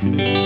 Mm-hmm.